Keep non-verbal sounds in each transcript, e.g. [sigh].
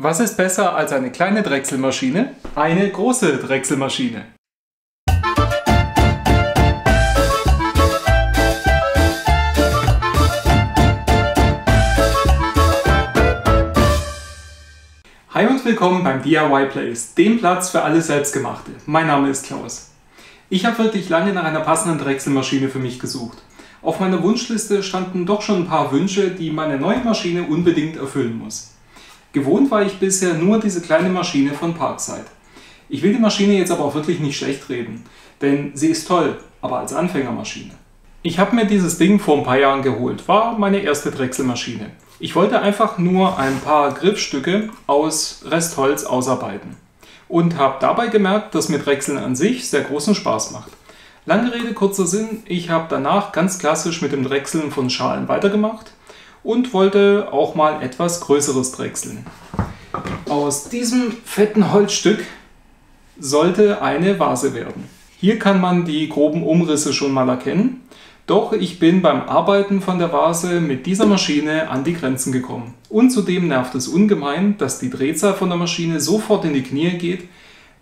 Was ist besser als eine kleine Drechselmaschine? Eine große Drechselmaschine. Hi und willkommen beim DIY Place, dem Platz für alles Selbstgemachte. Mein Name ist Klaus. Ich habe wirklich lange nach einer passenden Drechselmaschine für mich gesucht. Auf meiner Wunschliste standen doch schon ein paar Wünsche, die meine neue Maschine unbedingt erfüllen muss. Gewohnt war ich bisher nur diese kleine Maschine von Parkside. Ich will die Maschine jetzt aber auch wirklich nicht schlecht reden, denn sie ist toll, aber als Anfängermaschine. Ich habe mir dieses Ding vor ein paar Jahren geholt, war meine erste Drechselmaschine. Ich wollte einfach nur ein paar Griffstücke aus Restholz ausarbeiten und habe dabei gemerkt, dass mir Drechseln an sich sehr großen Spaß macht. Lange Rede, kurzer Sinn, ich habe danach ganz klassisch mit dem Drechseln von Schalen weitergemacht und wollte auch mal etwas größeres drechseln. Aus diesem fetten Holzstück sollte eine Vase werden. Hier kann man die groben Umrisse schon mal erkennen, doch ich bin beim Arbeiten von der Vase mit dieser Maschine an die Grenzen gekommen. Und zudem nervt es ungemein, dass die Drehzahl von der Maschine sofort in die Knie geht,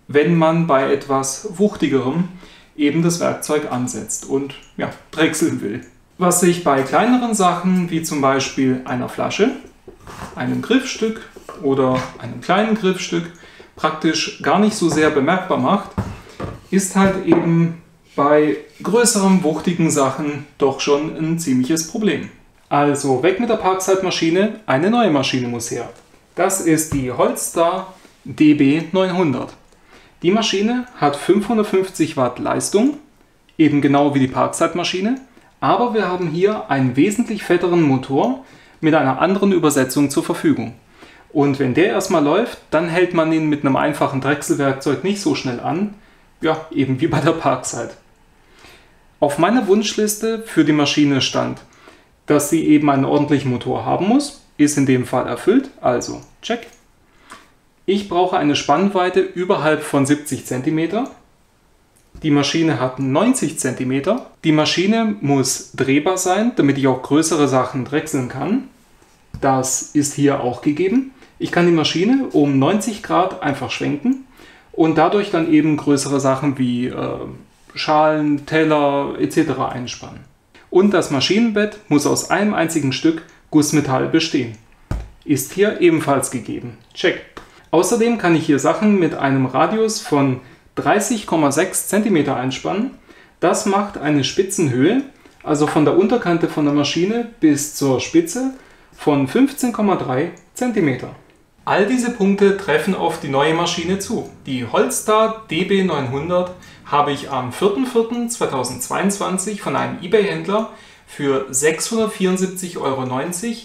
wenn man bei etwas Wuchtigerem eben das Werkzeug ansetzt und ja, drechseln will. Was sich bei kleineren Sachen wie zum Beispiel einer Flasche, einem Griffstück oder einem kleinen Griffstück praktisch gar nicht so sehr bemerkbar macht, ist halt eben bei größeren, wuchtigen Sachen doch schon ein ziemliches Problem. Also weg mit der Parkside-Maschine, eine neue Maschine muss her. Das ist die Holstar DB900. Die Maschine hat 550 Watt Leistung, eben genau wie die Parkside-Maschine, aber wir haben hier einen wesentlich fetteren Motor mit einer anderen Übersetzung zur Verfügung. Und wenn der erstmal läuft, dann hält man ihn mit einem einfachen Drechselwerkzeug nicht so schnell an, ja, eben wie bei der Parkside. Auf meiner Wunschliste für die Maschine stand, dass sie eben einen ordentlichen Motor haben muss, ist in dem Fall erfüllt, also check. Ich brauche eine Spannweite überhalb von 70 cm. Die Maschine hat 90 cm. Die Maschine muss drehbar sein, damit ich auch größere Sachen drechseln kann. Das ist hier auch gegeben. Ich kann die Maschine um 90 Grad einfach schwenken und dadurch dann eben größere Sachen wie äh, Schalen, Teller etc. einspannen. Und das Maschinenbett muss aus einem einzigen Stück Gussmetall bestehen. Ist hier ebenfalls gegeben. Check. Außerdem kann ich hier Sachen mit einem Radius von 30,6 cm einspannen. Das macht eine Spitzenhöhe, also von der Unterkante von der Maschine bis zur Spitze, von 15,3 cm. All diese Punkte treffen auf die neue Maschine zu. Die Holstar DB900 habe ich am 4.4.2022 von einem eBay-Händler für 674,90 Euro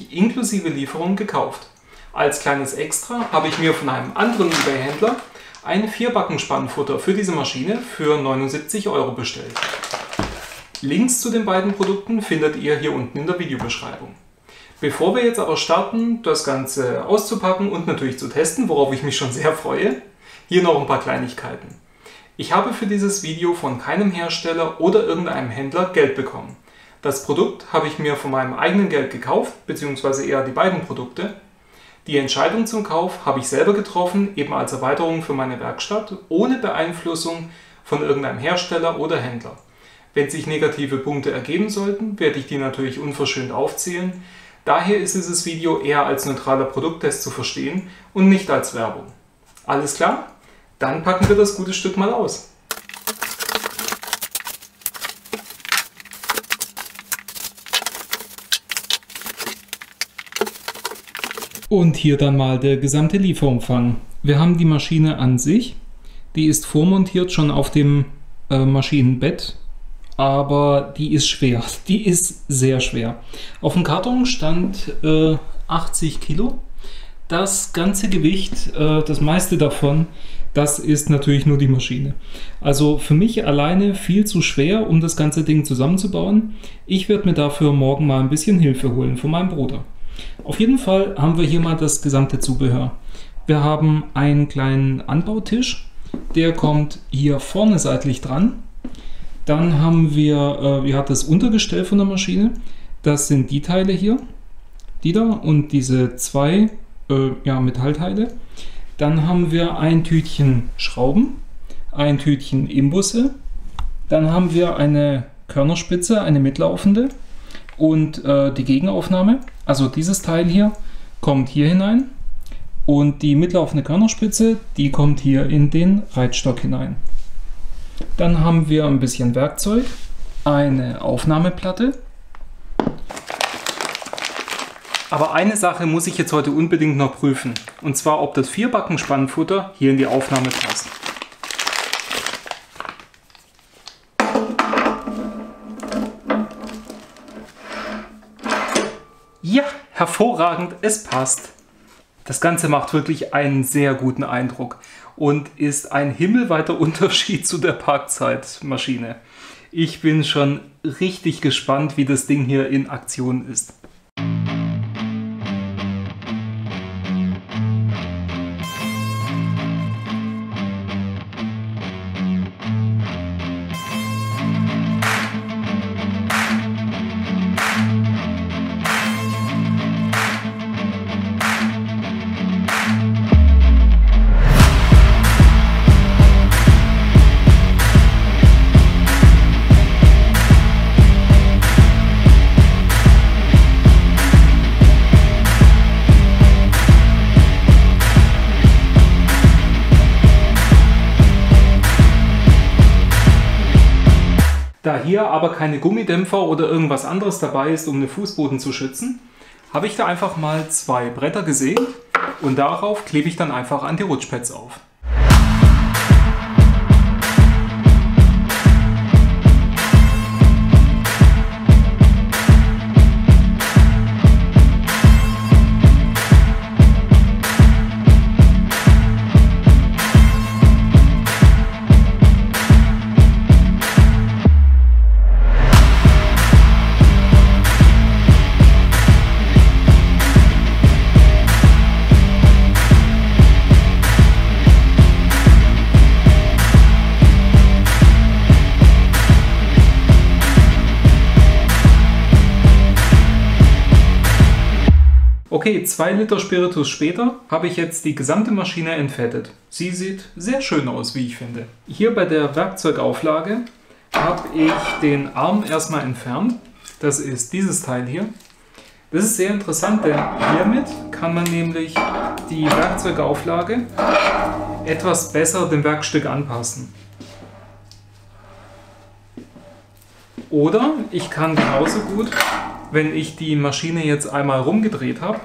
inklusive Lieferung gekauft. Als kleines Extra habe ich mir von einem anderen eBay-Händler ein Vierbackenspannfutter für diese Maschine für 79 Euro bestellt. Links zu den beiden Produkten findet ihr hier unten in der Videobeschreibung. Bevor wir jetzt aber starten, das Ganze auszupacken und natürlich zu testen, worauf ich mich schon sehr freue, hier noch ein paar Kleinigkeiten. Ich habe für dieses Video von keinem Hersteller oder irgendeinem Händler Geld bekommen. Das Produkt habe ich mir von meinem eigenen Geld gekauft, beziehungsweise eher die beiden Produkte. Die Entscheidung zum Kauf habe ich selber getroffen, eben als Erweiterung für meine Werkstatt, ohne Beeinflussung von irgendeinem Hersteller oder Händler. Wenn sich negative Punkte ergeben sollten, werde ich die natürlich unverschönt aufzählen. Daher ist dieses Video eher als neutraler Produkttest zu verstehen und nicht als Werbung. Alles klar? Dann packen wir das gute Stück mal aus. Und hier dann mal der gesamte Lieferumfang. Wir haben die Maschine an sich, die ist vormontiert schon auf dem äh, Maschinenbett, aber die ist schwer. [laughs] Die ist sehr schwer. Auf dem Karton stand äh, 80 Kilo. Das ganze Gewicht, äh, das meiste davon, das ist natürlich nur die Maschine. Also für mich alleine viel zu schwer, um das ganze Ding zusammenzubauen. Ich werde mir dafür morgen mal ein bisschen Hilfe holen von meinem Bruder. Auf jeden Fall haben wir hier mal das gesamte Zubehör. Wir haben einen kleinen Anbautisch, der kommt hier vorne seitlich dran. Dann haben wir, äh, ihr habt das Untergestell von der Maschine. Das sind die Teile hier, die da und diese zwei äh, ja, Metallteile. Dann haben wir ein Tütchen Schrauben, ein Tütchen Imbusse. Dann haben wir eine Körnerspitze, eine mitlaufende und äh, die Gegenaufnahme. Also dieses Teil hier kommt hier hinein und die mitlaufende Körnerspitze, die kommt hier in den Reitstock hinein. Dann haben wir ein bisschen Werkzeug, eine Aufnahmeplatte. Aber eine Sache muss ich jetzt heute unbedingt noch prüfen. Und zwar, ob das Vierbacken-Spannfutter hier in die Aufnahme passt. Ja, hervorragend, es passt. Das Ganze macht wirklich einen sehr guten Eindruck und ist ein himmelweiter [laughs] Unterschied zu der Parkzeitmaschine. Ich bin schon richtig gespannt, wie das Ding hier in Aktion ist. Da hier aber keine Gummidämpfer oder irgendwas anderes dabei ist, um den Fußboden zu schützen, habe ich da einfach mal zwei Bretter gesägt und darauf klebe ich dann einfach Anti-Rutschpads auf. Okay, zwei Liter Spiritus später habe ich jetzt die gesamte Maschine entfettet. Sie sieht sehr schön aus, wie ich finde. Hier bei der Werkzeugauflage habe ich den Arm erstmal entfernt. Das ist dieses Teil hier. Das ist sehr interessant, denn hiermit kann man nämlich die Werkzeugauflage etwas besser dem Werkstück anpassen. Oder ich kann genauso gut wenn ich die Maschine jetzt einmal rumgedreht habe,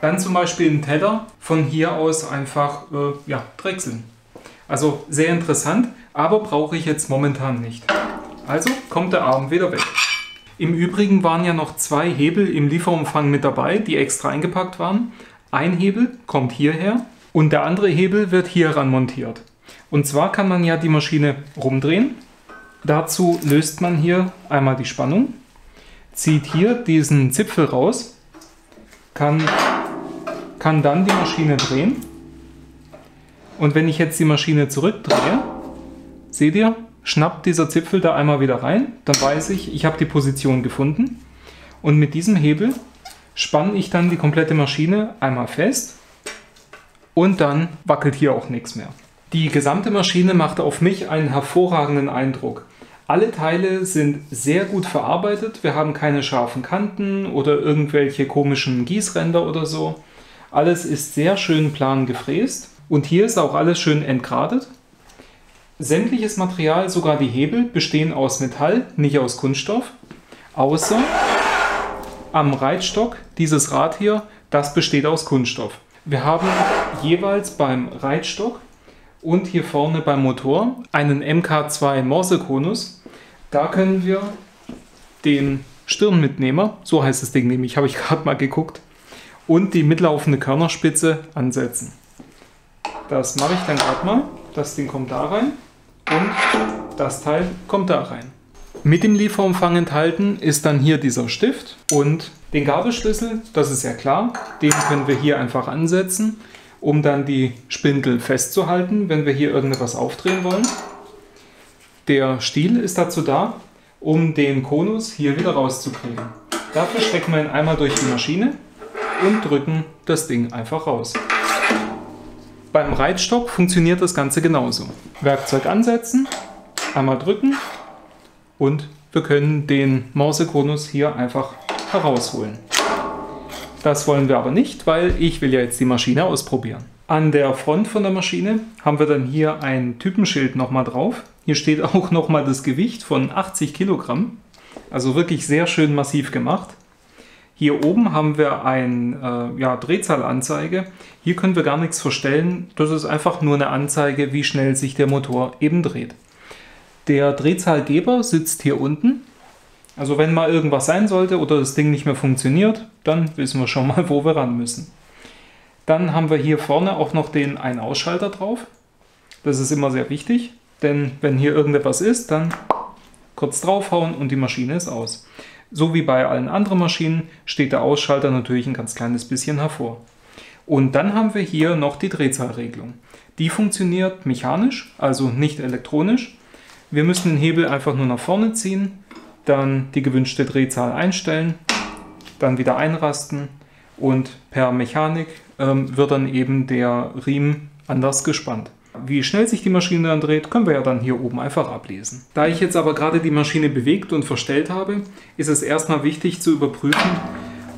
dann zum Beispiel einen Teller von hier aus einfach äh, ja, drechseln. Also sehr interessant, aber brauche ich jetzt momentan nicht. Also kommt der Arm wieder weg. Im Übrigen waren ja noch zwei Hebel im Lieferumfang mit dabei, die extra eingepackt waren. Ein Hebel kommt hierher und der andere Hebel wird hier ran montiert. Und zwar kann man ja die Maschine rumdrehen Dazu löst man hier einmal die Spannung, zieht hier diesen Zipfel raus, kann, kann dann die Maschine drehen. Und wenn ich jetzt die Maschine zurückdrehe, seht ihr, schnappt dieser Zipfel da einmal wieder rein, dann weiß ich, ich habe die Position gefunden. Und mit diesem Hebel spanne ich dann die komplette Maschine einmal fest und dann wackelt hier auch nichts mehr. Die gesamte Maschine macht auf mich einen hervorragenden Eindruck. Alle Teile sind sehr gut verarbeitet. Wir haben keine scharfen Kanten oder irgendwelche komischen Gießränder oder so. Alles ist sehr schön plan gefräst. Und hier ist auch alles schön entgradet. Sämtliches Material, sogar die Hebel, bestehen aus Metall, nicht aus Kunststoff. Außer am Reitstock, dieses Rad hier, das besteht aus Kunststoff. Wir haben jeweils beim Reitstock und hier vorne beim Motor einen MK2 Morse-Konus. Da können wir den Stirnmitnehmer, so heißt das Ding nämlich, habe ich [laughs] gerade mal geguckt, und die mitlaufende Körnerspitze ansetzen. Das mache ich dann gerade mal. Das Ding kommt da rein und das Teil kommt da rein. Mit dem Lieferumfang enthalten ist dann hier dieser Stift und den Gabelschlüssel, das ist ja klar, den können wir hier einfach ansetzen um dann die Spindel festzuhalten, wenn wir hier irgendetwas aufdrehen wollen. Der Stiel ist dazu da, um den Konus hier wieder rauszukriegen. Dafür stecken wir ihn einmal durch die Maschine und drücken das Ding einfach raus. Beim Reitstock funktioniert das Ganze genauso. Werkzeug ansetzen, einmal drücken und wir können den Morsekonus hier einfach herausholen. Das wollen wir aber nicht, weil ich will ja jetzt die Maschine ausprobieren. An der Front von der Maschine haben wir dann hier ein Typenschild nochmal drauf. Hier steht [laughs] auch nochmal das Gewicht von 80 Kilogramm. Also wirklich sehr schön massiv gemacht. Hier oben haben wir eine äh, ja, Drehzahlanzeige. Hier können wir gar nichts verstellen. Das ist einfach nur eine Anzeige, wie schnell sich der Motor eben dreht. Der Drehzahlgeber sitzt hier unten. Also wenn mal irgendwas sein sollte oder das Ding nicht mehr funktioniert, dann wissen wir schon mal, wo wir ran müssen. Dann haben wir hier vorne auch noch den Ein-Ausschalter drauf. Das ist immer sehr wichtig, denn wenn hier irgendetwas ist, dann kurz draufhauen und die Maschine ist aus. So wie bei allen anderen Maschinen steht der Ausschalter natürlich ein ganz kleines bisschen hervor. Und dann haben wir hier noch die Drehzahlregelung. Die funktioniert mechanisch, also nicht elektronisch. Wir müssen den Hebel einfach nur nach vorne ziehen, dann die gewünschte Drehzahl einstellen, dann wieder einrasten und per Mechanik ähm, wird dann eben der Riemen anders gespannt. Wie schnell sich die Maschine dann dreht, können wir ja dann hier oben einfach ablesen. Da ich jetzt aber gerade die Maschine bewegt und verstellt habe, ist es erstmal wichtig zu überprüfen,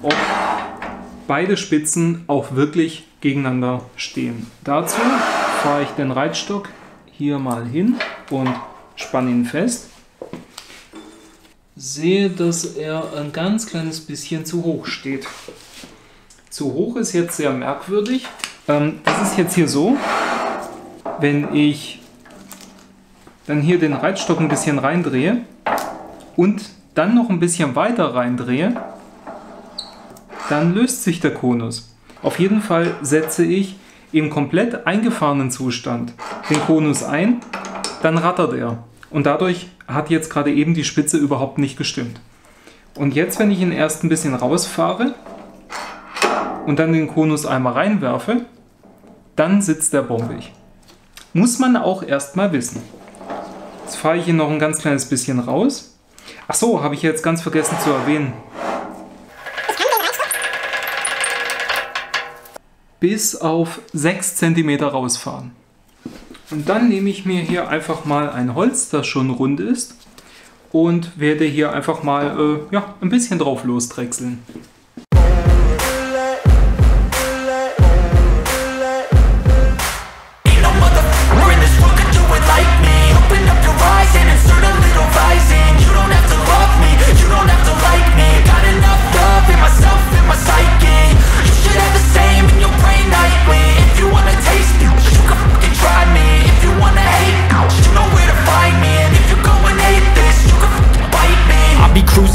ob beide Spitzen auch wirklich gegeneinander stehen. Dazu fahre ich den Reitstock hier mal hin und spanne ihn fest. Sehe, dass er ein ganz kleines bisschen zu hoch steht. Zu hoch ist jetzt sehr merkwürdig. Ähm, das ist jetzt hier so, wenn ich dann hier den Reitstock ein bisschen reindrehe und dann noch ein bisschen weiter reindrehe, dann löst sich der Konus. Auf jeden Fall setze ich im komplett eingefahrenen Zustand den Konus ein, dann rattert er. Und dadurch hat jetzt gerade eben die Spitze überhaupt nicht gestimmt. Und jetzt, wenn ich ihn erst ein bisschen rausfahre und dann den Konus einmal reinwerfe, dann sitzt der bombig. Muss man auch erstmal wissen. Jetzt fahre ich ihn noch ein ganz kleines bisschen raus. Ach so, habe ich jetzt ganz vergessen zu erwähnen. Bis auf 6 cm rausfahren. Und dann nehme ich mir hier einfach mal ein Holz, das schon rund ist und werde hier einfach mal äh, ja, ein bisschen drauf losdrechseln.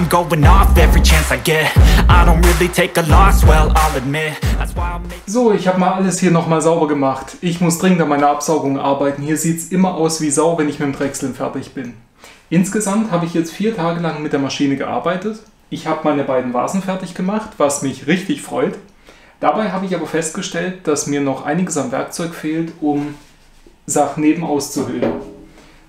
I'm going off every chance I get I don't really take a loss, well, I'll admit That's why make So, ich habe mal alles hier nochmal sauber gemacht. Ich muss dringend an meiner Absaugung arbeiten. Hier sieht es immer aus wie Sau, wenn ich mit dem Drechseln fertig bin. Insgesamt habe ich jetzt vier Tage lang mit der Maschine gearbeitet. Ich habe meine beiden Vasen fertig gemacht, was mich richtig freut. Dabei habe ich aber festgestellt, dass mir noch einiges am Werkzeug fehlt, um Sachen neben auszuhöhlen.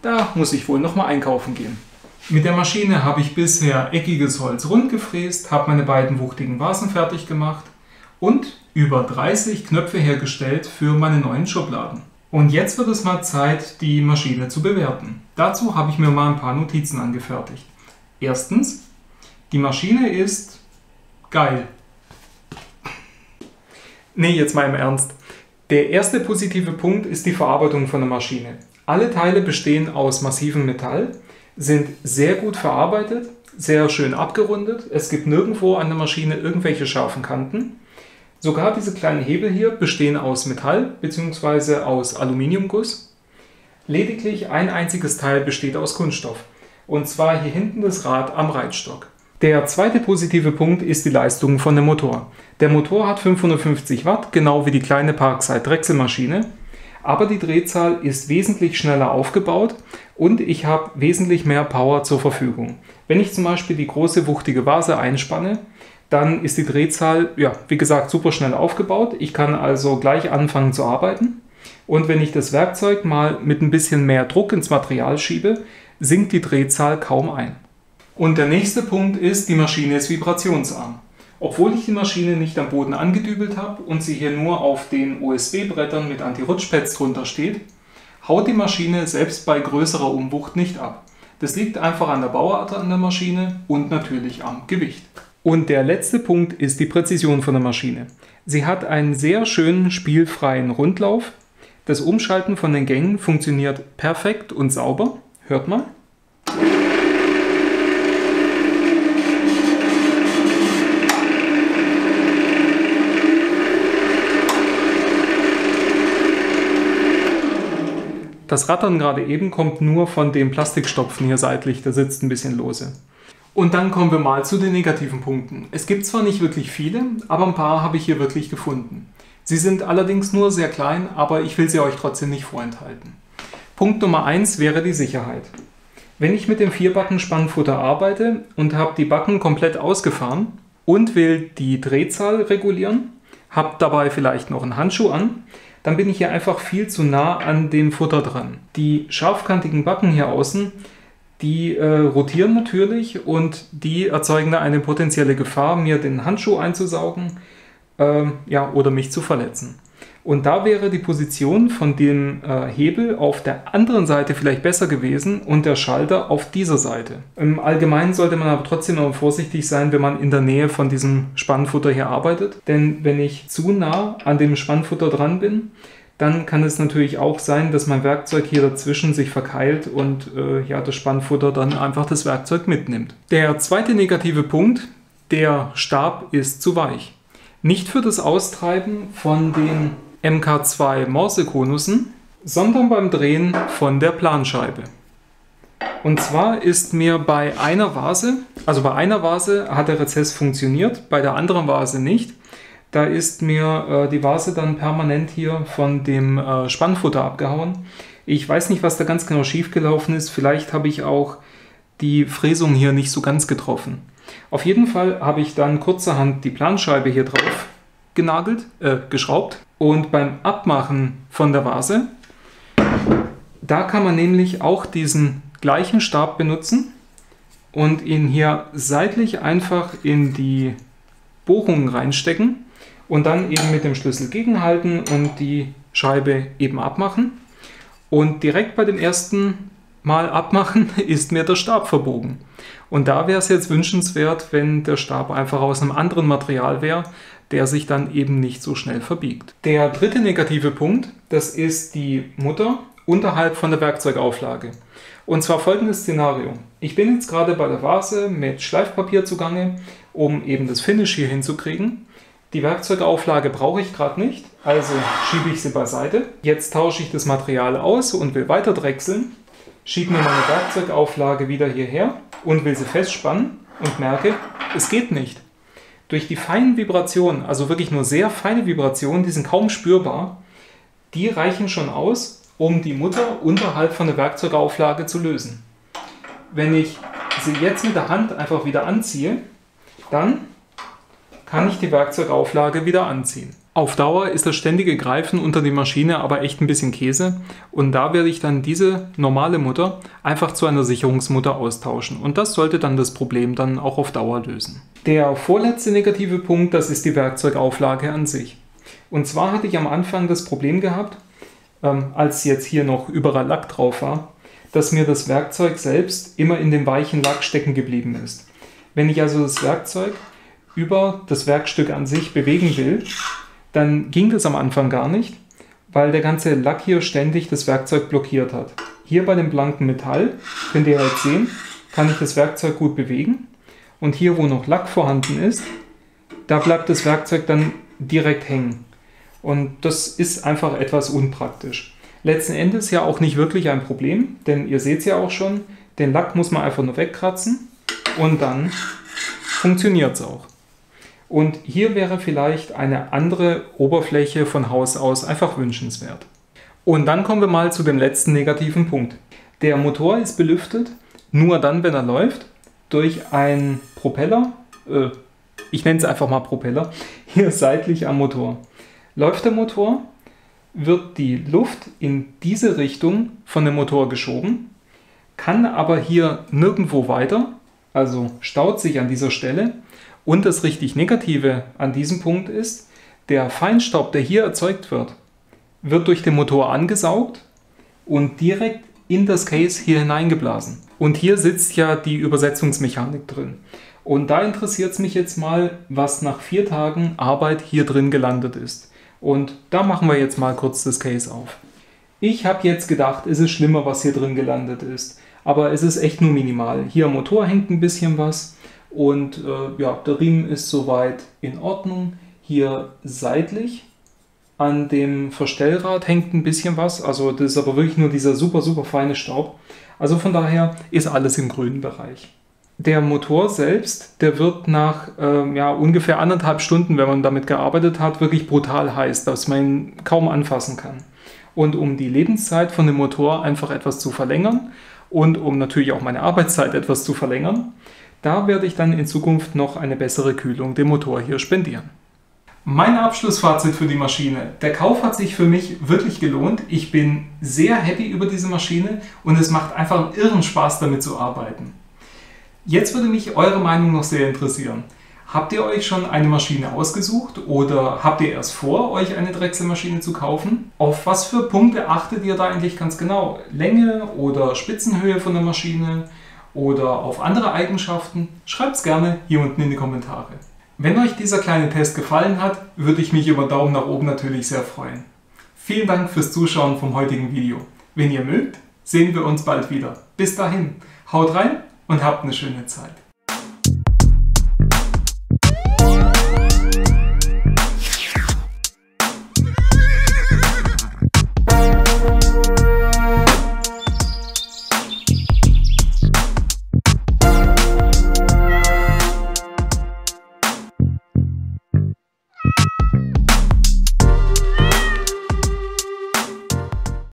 Da muss ich wohl nochmal einkaufen gehen. Mit der Maschine habe ich bisher eckiges Holz rund gefräst, habe meine beiden wuchtigen Vasen fertig gemacht und über 30 Knöpfe hergestellt für meine neuen Schubladen. Und jetzt wird es mal Zeit, die Maschine zu bewerten. Dazu habe ich mir mal ein paar Notizen angefertigt. Erstens, die Maschine ist geil. Nee, jetzt mal im Ernst. Der erste positive Punkt ist die Verarbeitung von der Maschine. Alle Teile bestehen aus massivem Metall, sind sehr gut verarbeitet, sehr schön abgerundet. Es gibt nirgendwo an der Maschine irgendwelche scharfen Kanten. Sogar diese kleinen Hebel hier bestehen aus Metall bzw. aus Aluminiumguss. Lediglich ein einziges Teil besteht aus Kunststoff. Und zwar hier hinten das Rad am Reitstock. Der zweite positive Punkt ist die Leistung von dem Motor. Der Motor hat 550 Watt, genau wie die kleine Parkside Drechselmaschine, aber die Drehzahl ist wesentlich schneller aufgebaut und ich habe wesentlich mehr Power zur Verfügung. Wenn ich zum Beispiel die große wuchtige Vase einspanne, dann ist die Drehzahl, ja, wie gesagt, super schnell aufgebaut. Ich kann also gleich anfangen zu arbeiten. Und wenn ich das Werkzeug mal mit ein bisschen mehr Druck ins Material schiebe, sinkt die Drehzahl kaum ein. Und der nächste Punkt ist, die Maschine ist vibrationsarm. Obwohl ich die Maschine nicht am Boden angedübelt habe und sie hier nur auf den USB-Brettern mit Anti-Rutschpads drunter steht, haut die Maschine selbst bei größerer Umwucht nicht ab. Das liegt einfach an der Bauart an der Maschine und natürlich am Gewicht. Und der letzte Punkt ist die Präzision von der Maschine. Sie hat einen sehr schönen spielfreien Rundlauf. Das Umschalten von den Gängen funktioniert perfekt und sauber. Hört mal. Das Rattern gerade eben kommt nur von dem Plastikstopfen hier seitlich, der sitzt ein bisschen lose. Und dann kommen wir mal zu den negativen Punkten. Es gibt zwar nicht wirklich viele, aber ein paar habe ich hier wirklich gefunden. Sie sind allerdings nur sehr klein, aber ich will sie euch trotzdem nicht vorenthalten. Punkt Nummer 1 wäre die Sicherheit. Wenn ich mit dem Vierbacken-Spannfutter arbeite und habe die Backen komplett ausgefahren und will die Drehzahl regulieren, habe dabei vielleicht noch einen Handschuh an, dann bin ich hier einfach viel zu nah an dem Futter dran. Die scharfkantigen Backen hier außen die äh, rotieren natürlich und die erzeugen da eine potenzielle Gefahr, mir den Handschuh einzusaugen äh, ja, oder mich zu verletzen. Und da wäre die Position von dem äh, Hebel auf der anderen Seite vielleicht besser gewesen und der Schalter auf dieser Seite. Im Allgemeinen sollte man aber trotzdem noch vorsichtig sein, wenn man in der Nähe von diesem Spannfutter hier arbeitet. Denn wenn ich zu nah an dem Spannfutter dran bin, dann kann es natürlich auch sein, dass mein Werkzeug hier dazwischen sich verkeilt und äh, ja, das Spannfutter dann einfach das Werkzeug mitnimmt. Der zweite negative Punkt, der Stab ist zu weich. Nicht für das Austreiben von den MK2 Morsekonussen, sondern beim Drehen von der Planscheibe. Und zwar ist mir bei einer Vase, also bei einer Vase hat der Rezess funktioniert, bei der anderen Vase nicht. Da ist mir äh, die Vase dann permanent hier von dem äh, Spannfutter abgehauen. Ich weiß nicht, was da ganz genau schiefgelaufen ist. Vielleicht habe ich auch die Fräsung hier nicht so ganz getroffen. Auf jeden Fall habe ich dann kurzerhand die Planscheibe hier drauf genagelt, äh, geschraubt. Und beim Abmachen von der Vase, da kann man nämlich auch diesen gleichen Stab benutzen und ihn hier seitlich einfach in die Bohrungen reinstecken und dann eben mit dem Schlüssel gegenhalten und die Scheibe eben abmachen. Und direkt bei dem ersten Mal abmachen [laughs] ist mir der Stab verbogen. Und da wäre es jetzt wünschenswert, wenn der Stab einfach aus einem anderen Material wäre, der sich dann eben nicht so schnell verbiegt. Der dritte negative Punkt, das ist die Mutter unterhalb von der Werkzeugauflage. Und zwar folgendes Szenario. Ich bin jetzt gerade bei der Vase mit Schleifpapier zugange, um eben das Finish hier hinzukriegen. Die Werkzeugauflage brauche ich gerade nicht, also schiebe ich sie beiseite. Jetzt tausche ich das Material aus und will weiter drechseln, schiebe mir meine Werkzeugauflage wieder hierher und will sie festspannen und merke, es geht nicht. Durch die feinen Vibrationen, also wirklich nur sehr feine Vibrationen, die sind kaum spürbar, die reichen schon aus, um die Mutter unterhalb von der Werkzeugauflage zu lösen. Wenn ich sie jetzt mit der Hand einfach wieder anziehe, dann kann ich die Werkzeugauflage wieder anziehen. Auf Dauer ist das ständige Greifen unter die Maschine aber echt ein bisschen Käse und da werde ich dann diese normale Mutter einfach zu einer Sicherungsmutter austauschen und das sollte dann das Problem dann auch auf Dauer lösen. Der vorletzte negative Punkt, das ist die Werkzeugauflage an sich. Und zwar hatte ich am Anfang das Problem gehabt, ähm, als jetzt hier noch überall Lack drauf war, dass mir das Werkzeug selbst immer in dem weichen Lack stecken geblieben ist. Wenn ich also das Werkzeug über das Werkstück an sich bewegen will, dann ging das am Anfang gar nicht, weil der ganze Lack hier ständig das Werkzeug blockiert hat. Hier bei dem blanken Metall, könnt ihr halt sehen, kann ich das Werkzeug gut bewegen. Und hier, wo noch Lack vorhanden ist, da bleibt das Werkzeug dann direkt hängen. Und das ist einfach etwas unpraktisch. Letzten Endes ja auch nicht wirklich ein Problem, denn ihr seht es ja auch schon, den Lack muss man einfach nur wegkratzen und dann funktioniert es auch. Und hier wäre vielleicht eine andere Oberfläche von Haus aus einfach wünschenswert. Und dann kommen wir mal zu dem letzten negativen Punkt. Der Motor ist belüftet nur dann, wenn er läuft, durch einen Propeller, äh, ich nenne es einfach mal Propeller, [laughs] hier seitlich am Motor. Läuft der Motor, wird die Luft in diese Richtung von dem Motor geschoben, kann aber hier nirgendwo weiter, also staut sich an dieser Stelle und das richtig Negative an diesem Punkt ist, der Feinstaub, der hier erzeugt wird, wird durch den Motor angesaugt und direkt in das Case hier hineingeblasen. Und hier sitzt ja die Übersetzungsmechanik drin. Und da interessiert es mich jetzt mal, was nach vier Tagen Arbeit hier drin gelandet ist. Und da machen wir jetzt mal kurz das Case auf. Ich habe jetzt gedacht, es ist schlimmer, was hier drin gelandet ist. Aber es ist echt nur minimal. Hier am Motor hängt ein bisschen was. Und äh, ja, der Riemen ist soweit in Ordnung. Hier seitlich an dem Verstellrad hängt ein bisschen was. Also das ist aber wirklich nur dieser super, super feine Staub. Also von daher ist alles im grünen Bereich. Der Motor selbst, der wird nach äh, ja, ungefähr anderthalb Stunden, wenn man damit gearbeitet hat, wirklich brutal heiß, dass man ihn kaum anfassen kann. Und um die Lebenszeit von dem Motor einfach etwas zu verlängern und um natürlich auch meine Arbeitszeit etwas zu verlängern, da werde ich dann in Zukunft noch eine bessere Kühlung dem Motor hier spendieren. Mein Abschlussfazit für die Maschine. Der Kauf hat sich für mich wirklich gelohnt. Ich bin sehr happy über diese Maschine und es macht einfach einen irren Spaß damit zu arbeiten. Jetzt würde mich eure Meinung noch sehr interessieren. Habt ihr euch schon eine Maschine ausgesucht oder habt ihr erst vor, euch eine Drechselmaschine zu kaufen? Auf was für Punkte achtet ihr da eigentlich ganz genau? Länge oder Spitzenhöhe von der Maschine? Oder auf andere Eigenschaften, schreibt es gerne hier unten in die Kommentare. Wenn euch dieser kleine Test gefallen hat, würde ich mich über Daumen nach oben natürlich sehr freuen. Vielen Dank fürs Zuschauen vom heutigen Video. Wenn ihr mögt, sehen wir uns bald wieder. Bis dahin, haut rein und habt eine schöne Zeit.